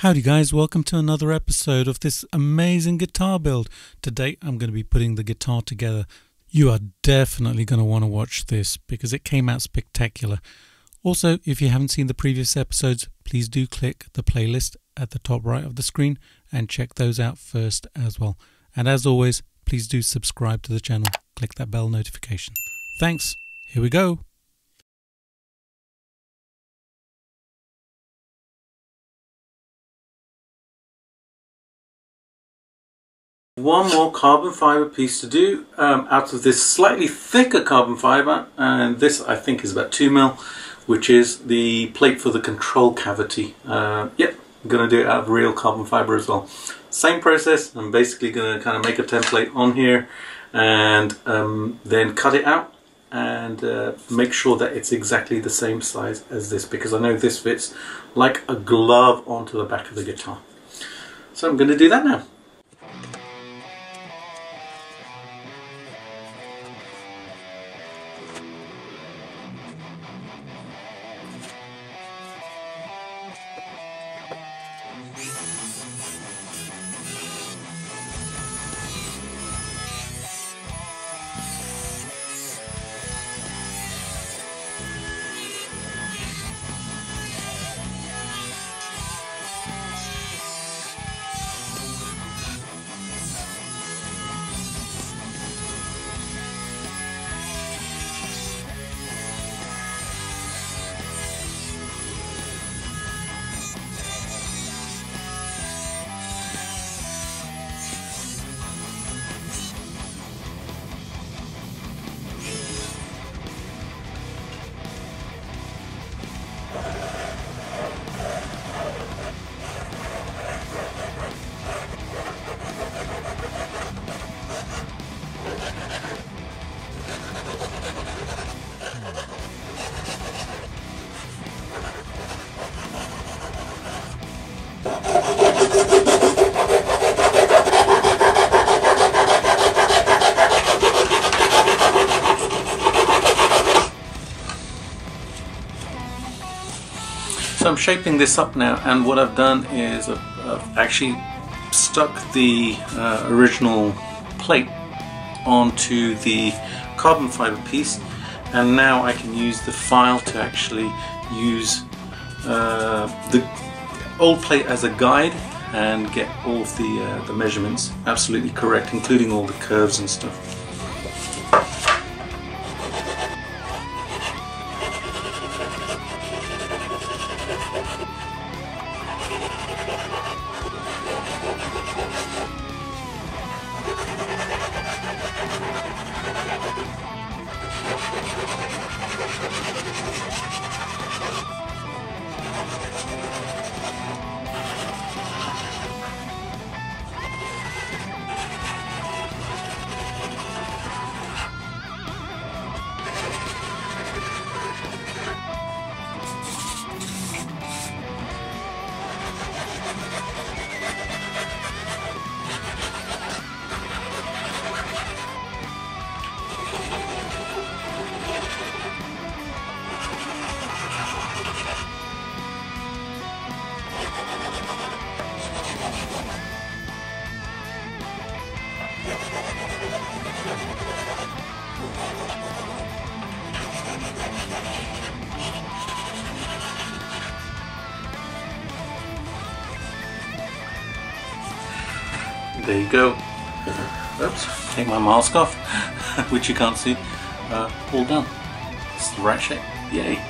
Howdy, guys. Welcome to another episode of this amazing guitar build. Today, I'm going to be putting the guitar together. You are definitely going to want to watch this because it came out spectacular. Also, if you haven't seen the previous episodes, please do click the playlist at the top right of the screen and check those out first as well. And as always, please do subscribe to the channel. Click that bell notification. Thanks. Here we go. One more carbon fiber piece to do um, out of this slightly thicker carbon fiber and this I think is about 2 mil which is the plate for the control cavity. Uh, yep I'm gonna do it out of real carbon fiber as well. Same process I'm basically gonna kind of make a template on here and um, then cut it out and uh, make sure that it's exactly the same size as this because I know this fits like a glove onto the back of the guitar. So I'm going to do that now shaping this up now and what I've done is I've, I've actually stuck the uh, original plate onto the carbon fiber piece and now I can use the file to actually use uh, the old plate as a guide and get all of the, uh, the measurements absolutely correct including all the curves and stuff. There you go. Oops, take my mask off, which you can't see. Uh, all done. It's the right shape. Yay.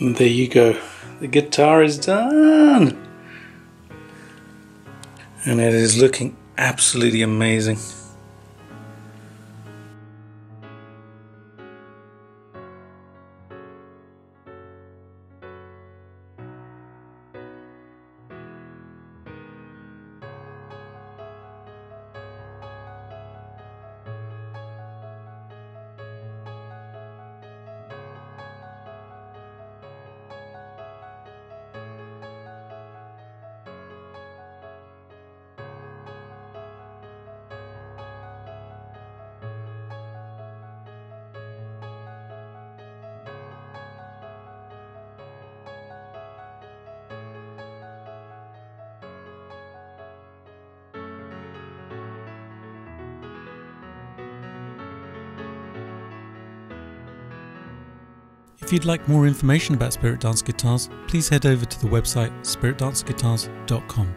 And there you go. The guitar is done. And it is looking absolutely amazing. If you'd like more information about Spirit Dance guitars, please head over to the website spiritdanceguitars.com.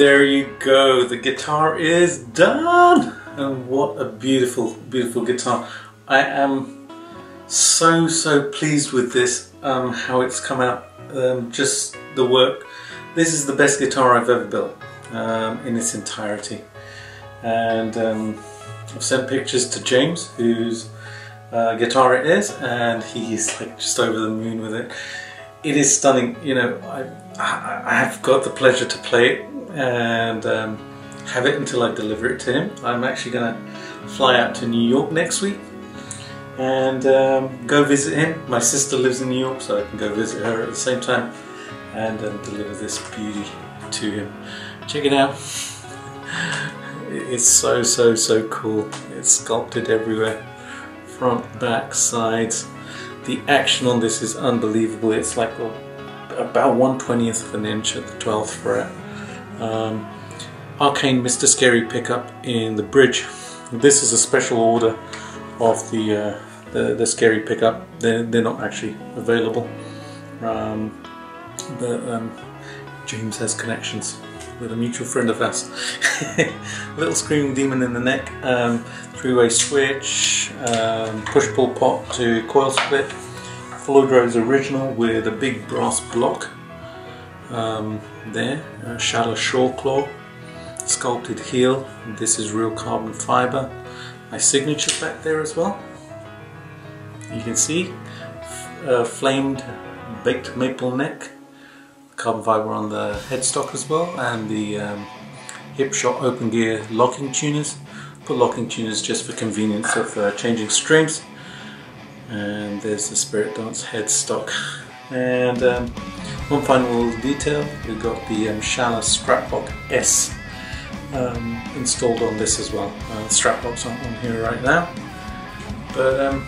there you go, the guitar is done! And what a beautiful, beautiful guitar. I am so, so pleased with this, um, how it's come out, um, just the work. This is the best guitar I've ever built um, in its entirety. And um, I've sent pictures to James, whose uh, guitar it is, and he's like just over the moon with it. It is stunning, you know, I, I have got the pleasure to play it and um, have it until I deliver it to him. I'm actually going to fly out to New York next week and um, go visit him. My sister lives in New York, so I can go visit her at the same time and um, deliver this beauty to him. Check it out. It's so, so, so cool. It's sculpted everywhere. Front, back, sides. The action on this is unbelievable. It's like about 1 20th of an inch at the 12th fret um, Arcane Mr. Scary pickup in the bridge. This is a special order of the uh, the, the, Scary pickup. They're, they're not actually available. Um, but um, James has connections with a mutual friend of ours. Little Screaming Demon in the neck, um, three-way switch, um, push-pull pot to coil split, Floyd Rose original with a big brass block um, there, uh, Shadow Shore Claw, sculpted heel, this is real carbon fiber. My signature back there as well. You can see uh, flamed baked maple neck, carbon fiber on the headstock as well, and the um, Hipshot open gear locking tuners. Put locking tuners just for convenience of uh, changing strings. And there's the Spirit Dance headstock. And um, one final detail, we've got the um, Schaller Straplock S um, installed on this as well. Uh, Straplock's on, on here right now. But um,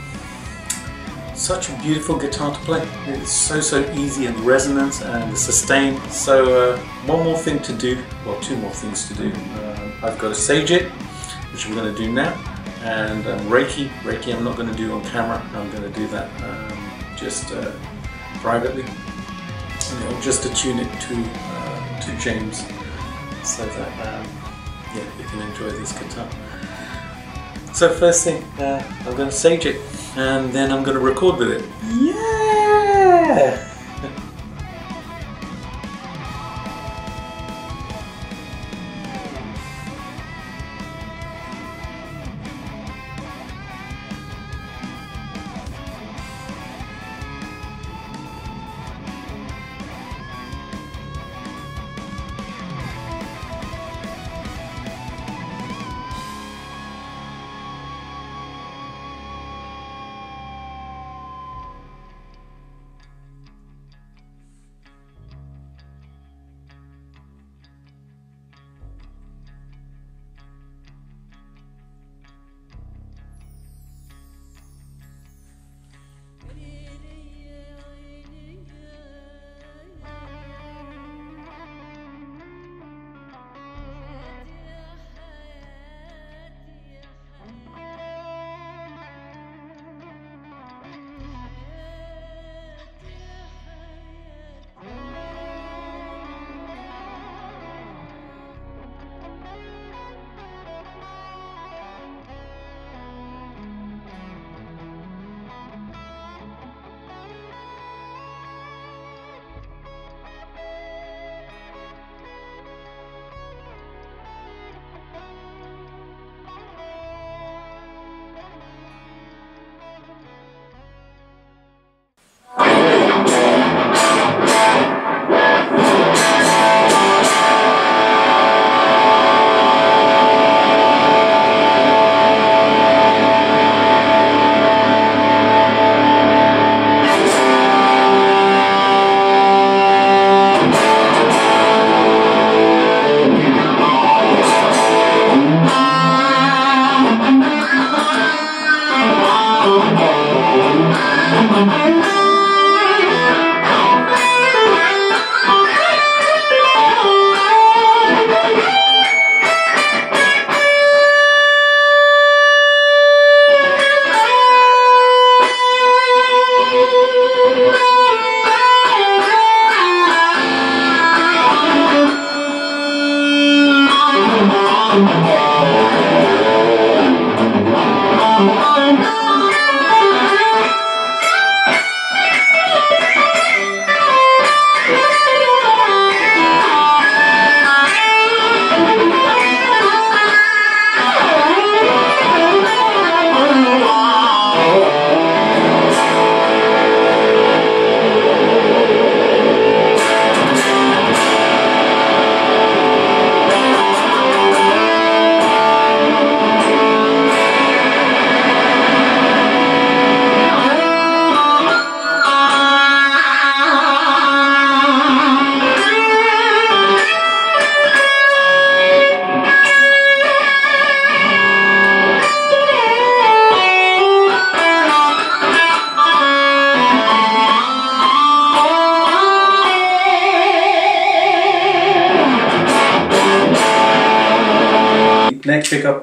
such a beautiful guitar to play. It's so so easy and resonance and the sustain. So uh, one more thing to do, well two more things to do. Um, I've got to sage it, which I'm going to do now. And um, Reiki, Reiki I'm not going to do on camera, I'm going to do that um, just uh, privately you know, just to tune it to uh, to James, so that um, yeah, you can enjoy this guitar. So first thing, uh, I'm going to sage it, and then I'm going to record with it. Yeah.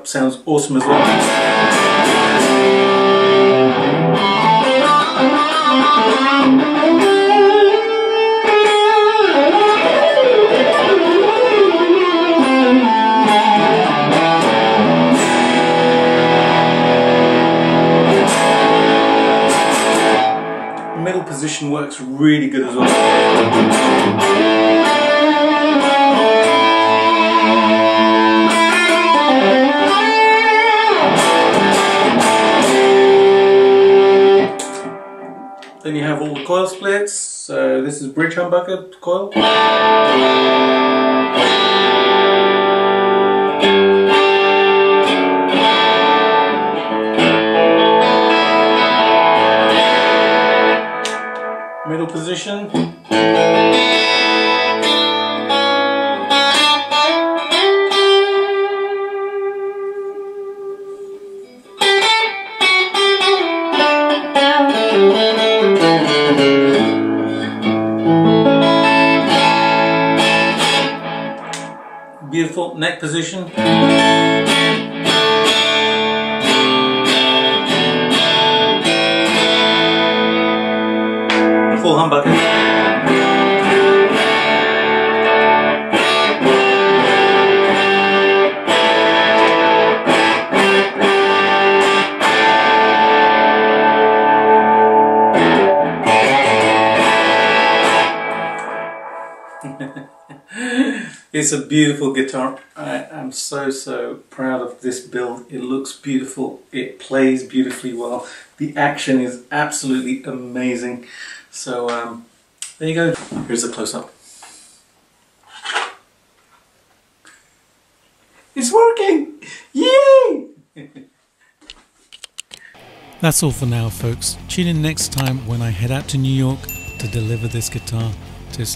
Sounds awesome as well. middle position works really good as well. Then you have all the coil splits. So this is bridge humbucker coil. Middle position. Beautiful neck position. Full humbucker. It's a beautiful guitar. I am so, so proud of this build. It looks beautiful. It plays beautifully well. The action is absolutely amazing. So, um, there you go. Here's a close up. It's working! Yay! That's all for now, folks. Tune in next time when I head out to New York to deliver this guitar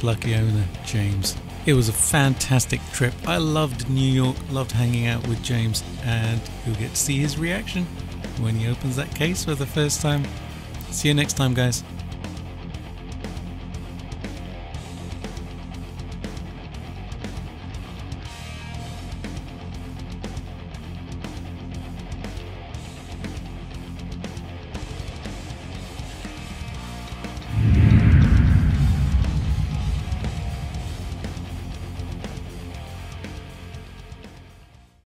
lucky owner, James. It was a fantastic trip. I loved New York, loved hanging out with James, and you'll get to see his reaction when he opens that case for the first time. See you next time, guys.